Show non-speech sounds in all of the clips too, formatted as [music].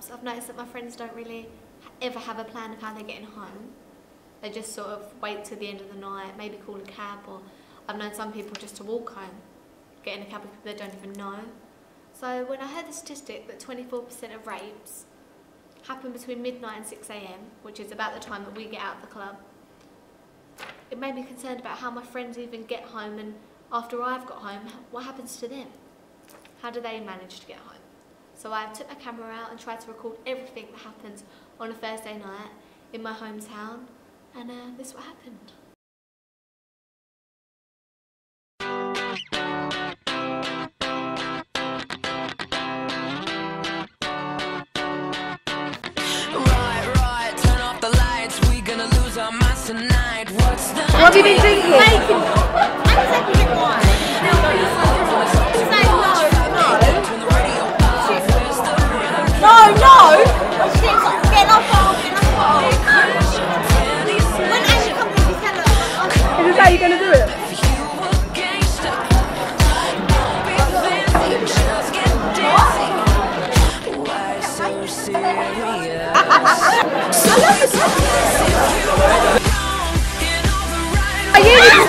So I've noticed that my friends don't really ever have a plan of how they're getting home. They just sort of wait till the end of the night, maybe call a cab, or I've known some people just to walk home, get in a cab with people they don't even know. So when I heard the statistic that 24% of rapes happen between midnight and 6am, which is about the time that we get out of the club, it made me concerned about how my friends even get home and after I've got home, what happens to them? How do they manage to get home? So I took my camera out and tried to record everything that happens on a Thursday night in my hometown, and uh, this is what happened. Right, right, turn off the lights. We gonna lose our minds tonight. What's the What have you been drinking? No, no! Get off get off phone. When Ashley comes in, she's telling us. Oh, Is this how you're going to do it? [laughs] you a gangster?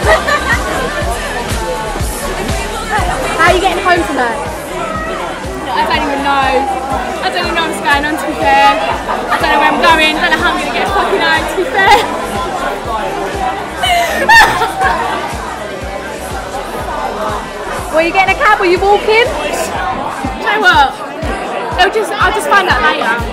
Don't be I don't even know what's going on to be fair. I don't know where I'm going. I don't know how I'm going to get fucking home to be fair. [laughs] Well, you getting a cab or you walking? You know what? They'll just, I'll just find out later.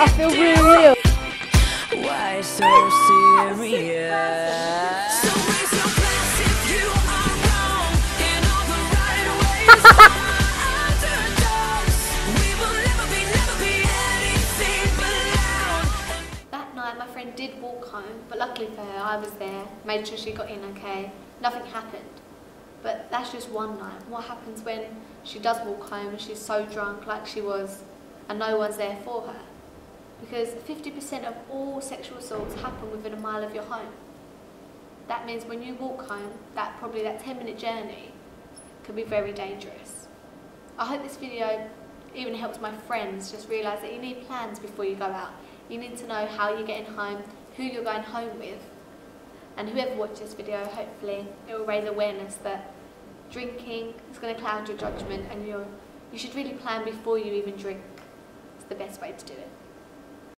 [laughs] never be, never be anything but loud. That night, my friend did walk home, but luckily for her, I was there, made sure she got in okay. Nothing happened. But that's just one night. What happens when she does walk home and she's so drunk, like she was, and no one's there for her? Because 50% of all sexual assaults happen within a mile of your home. That means when you walk home, that probably that 10 minute journey can be very dangerous. I hope this video even helps my friends just realise that you need plans before you go out. You need to know how you're getting home, who you're going home with, and whoever watches this video, hopefully it will raise awareness that drinking is going to cloud your judgment and you're, you should really plan before you even drink. It's the best way to do it.